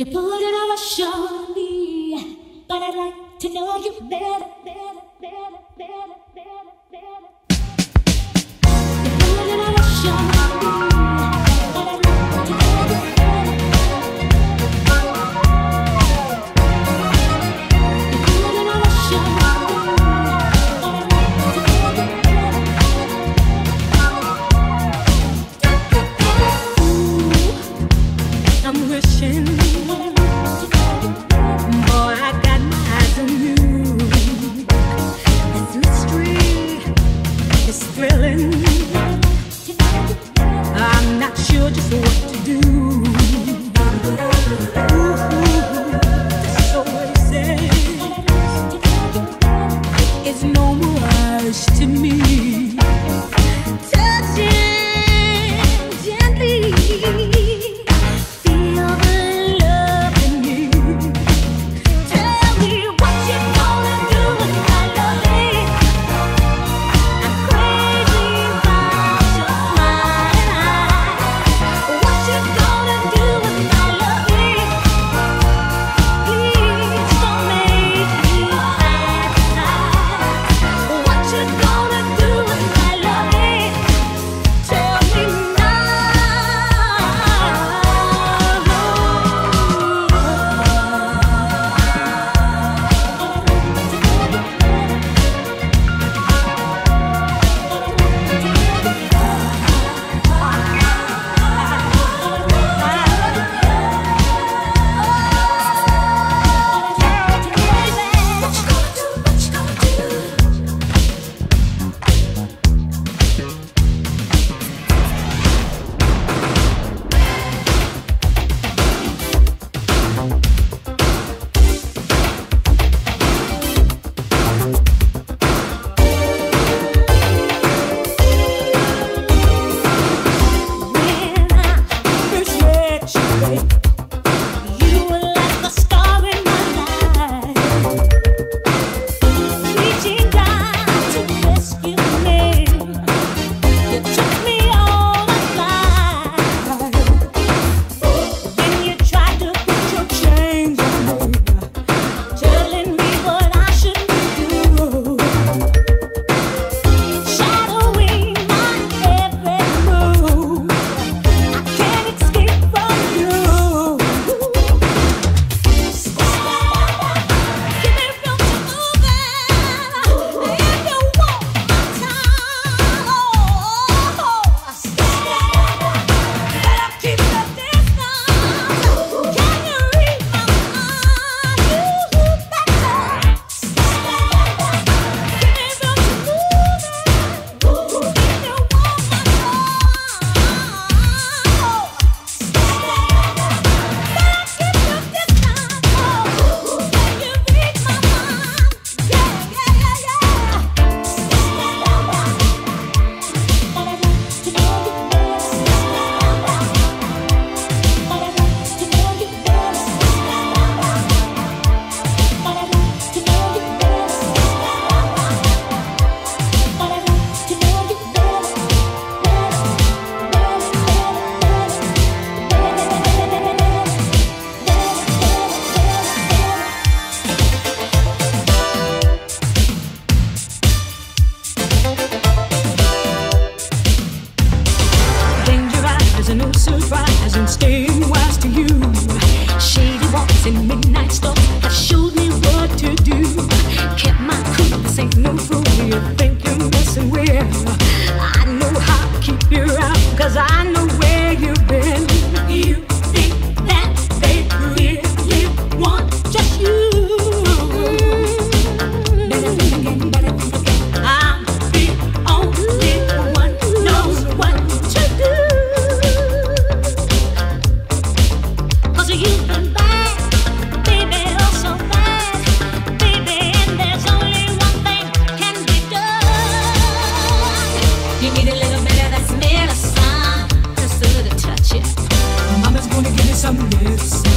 You put a rush on me, but I'd like to know you better, better, better, better, better, better. You put an me. as no surprise. pride hasn't wise to you. essa mulher.